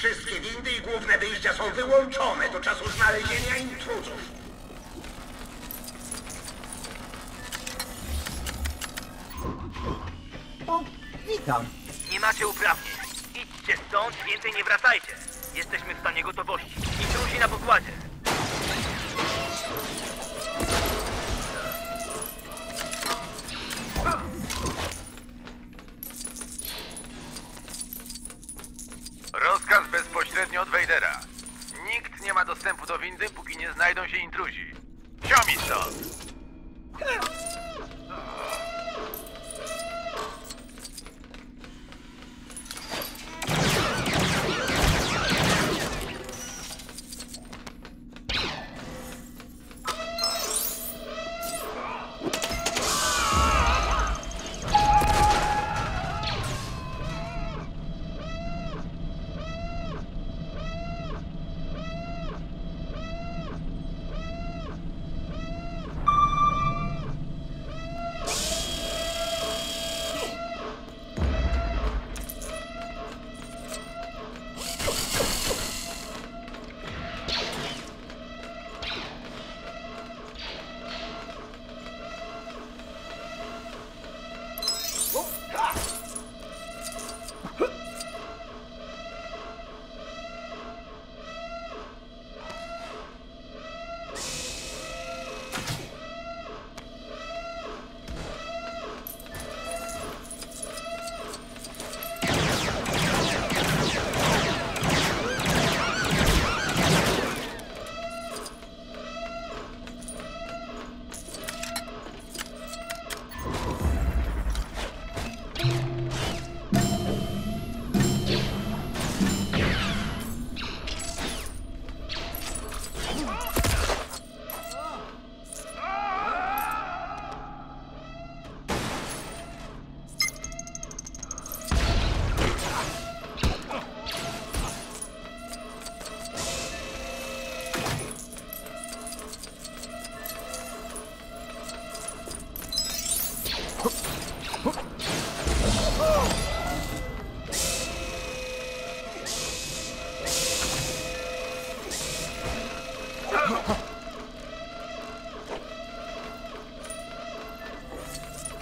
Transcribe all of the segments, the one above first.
Wszystkie windy i główne wyjścia są wyłączone do czasu znalezienia intruzów. O, witam. Nie macie uprawnień. Idźcie stąd, więcej nie wracajcie. Jesteśmy w stanie gotowości. Intruzi na pokładzie. Do windy, póki nie znajdą się intruzi. Siomi stąd!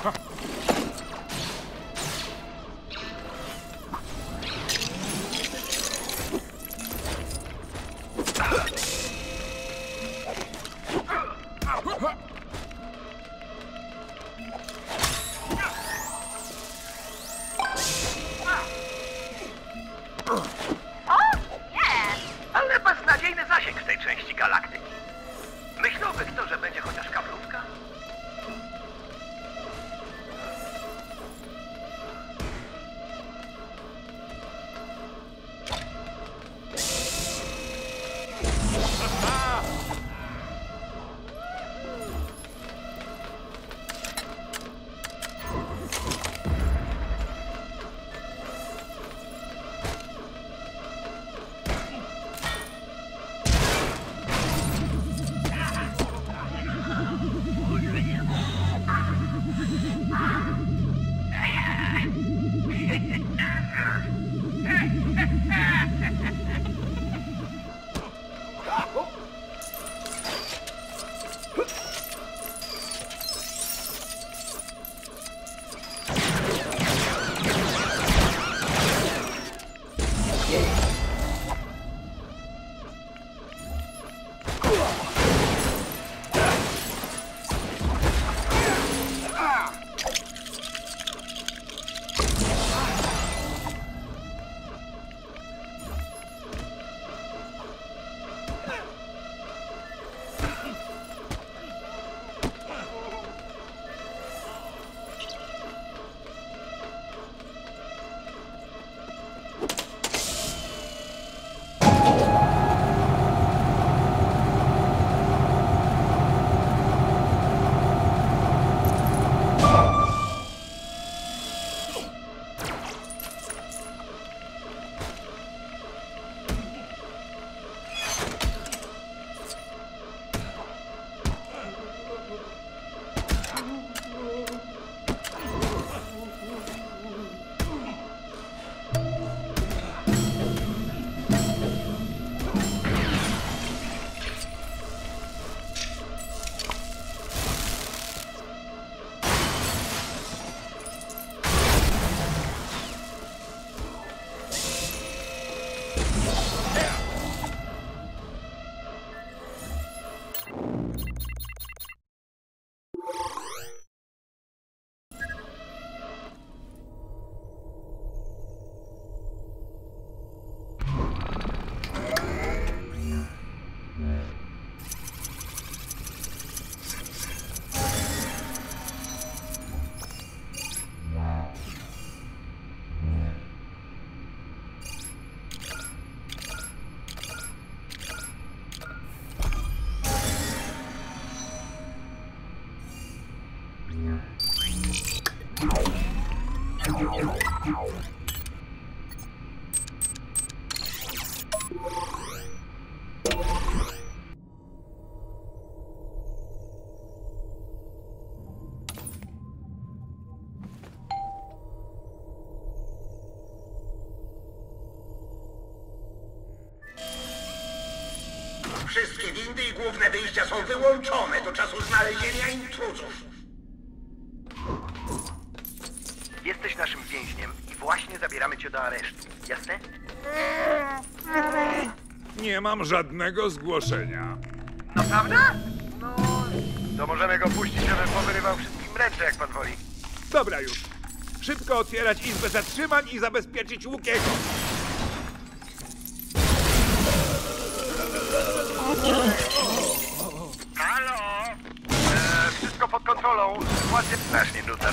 这 Wszystkie windy i główne wyjścia są wyłączone do czasu znalezienia intruzów. Jesteś naszym więźniem i właśnie zabieramy cię do aresztu. Jasne? Nie mam żadnego zgłoszenia. Naprawdę? No, to możemy go puścić, żeby powyrywał wszystkim ręce, jak pan woli. Dobra już. Szybko otwierać izbę zatrzymań i zabezpieczyć Łukiego. Нас не идут